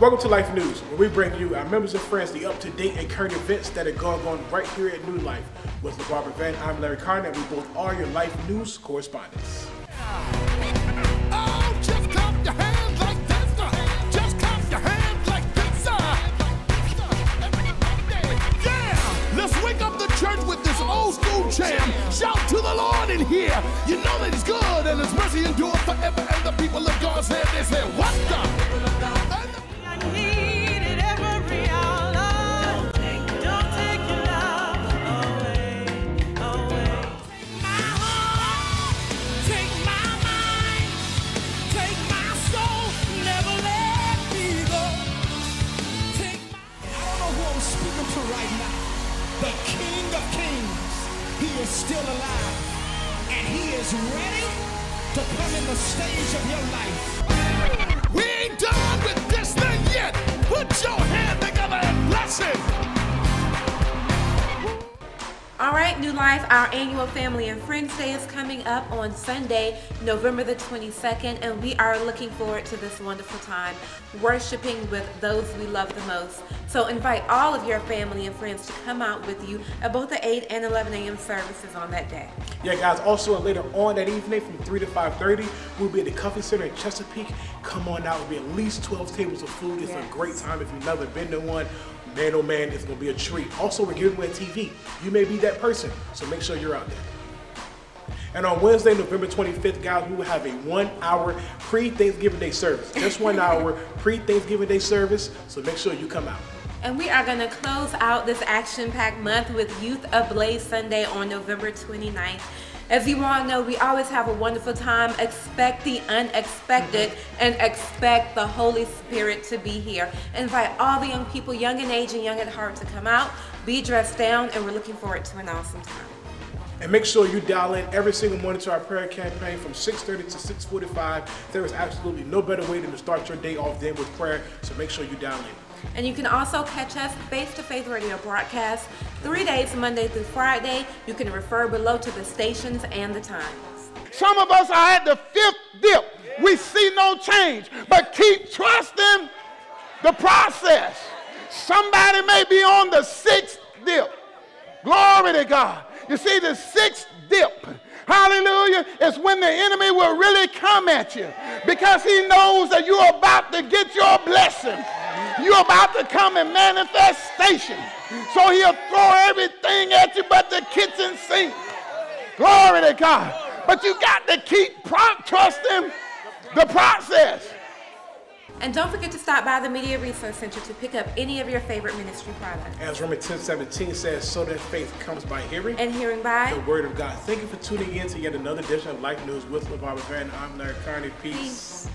Welcome to Life News, where we bring you, our members and friends, the up-to-date and current events that are going on right here at New Life. With LeVar Van, I'm Larry Carter, and we both are your Life News correspondents. Oh, uh, Just clap your hands like this. Yeah, let's wake up the church with this old school jam. Shout to the Lord in here. You know that He's good and His mercy endure forever. And the people of God said, they said, is still alive. And He is ready to come in the stage of your life. We ain't done with this thing yet. Put your hand together and bless it. All right, New Life, our annual Family and Friends Day is coming up on Sunday, November the 22nd, and we are looking forward to this wonderful time worshiping with those we love the most. So invite all of your family and friends to come out with you at both the 8 and 11 a.m. services on that day. Yeah, guys. Also, later on that evening, from three to five thirty, we'll be at the Coffee Center in Chesapeake. Come on out. It'll be at least twelve tables of food. It's Yes. a great time. If you've never been to one, man, oh man, it's gonna be a treat. Also, we're giving away a TV. You may be that person, so make sure you're out there. And on Wednesday, November 25th, guys, we will have a one-hour pre-Thanksgiving Day service. Just one hour pre-Thanksgiving Day service. So make sure you come out. And we are going to close out this action packed month with Youth Ablaze Sunday on November 29th. As you all know, we always have a wonderful time. Expect the unexpected mm-hmm. and expect the Holy Spirit to be here. Invite all the young people, young in age and young at heart, to come out, be dressed down, and we're looking forward to an awesome time. And make sure you dial in every single morning to our prayer campaign from 6:30 to 6:45. There is absolutely no better way than to start your day off than with prayer. So make sure you dial in. And you can also catch us face to face radio broadcast three days, Monday through Friday. You can refer below to the stations and the times. Some of us are at the fifth dip. We see no change, but keep trusting the process. Somebody may be on the sixth dip. Glory to God. You see, the sixth dip, hallelujah, is when the enemy will really come at you because he knows that you're about to get your blessing. You're about to come in manifestation. So he'll throw everything at you but the kitchen sink. Glory to God. But you got to keep pro- trusting the process. And don't forget to stop by the Media Resource Center to pick up any of your favorite ministry products. As Romans 10 17 says, so that faith comes by hearing And hearing by the word of God. Thank you for tuning in to yet another edition of Life News with LeVar Van. I'm Larry Carney. Peace. Peace.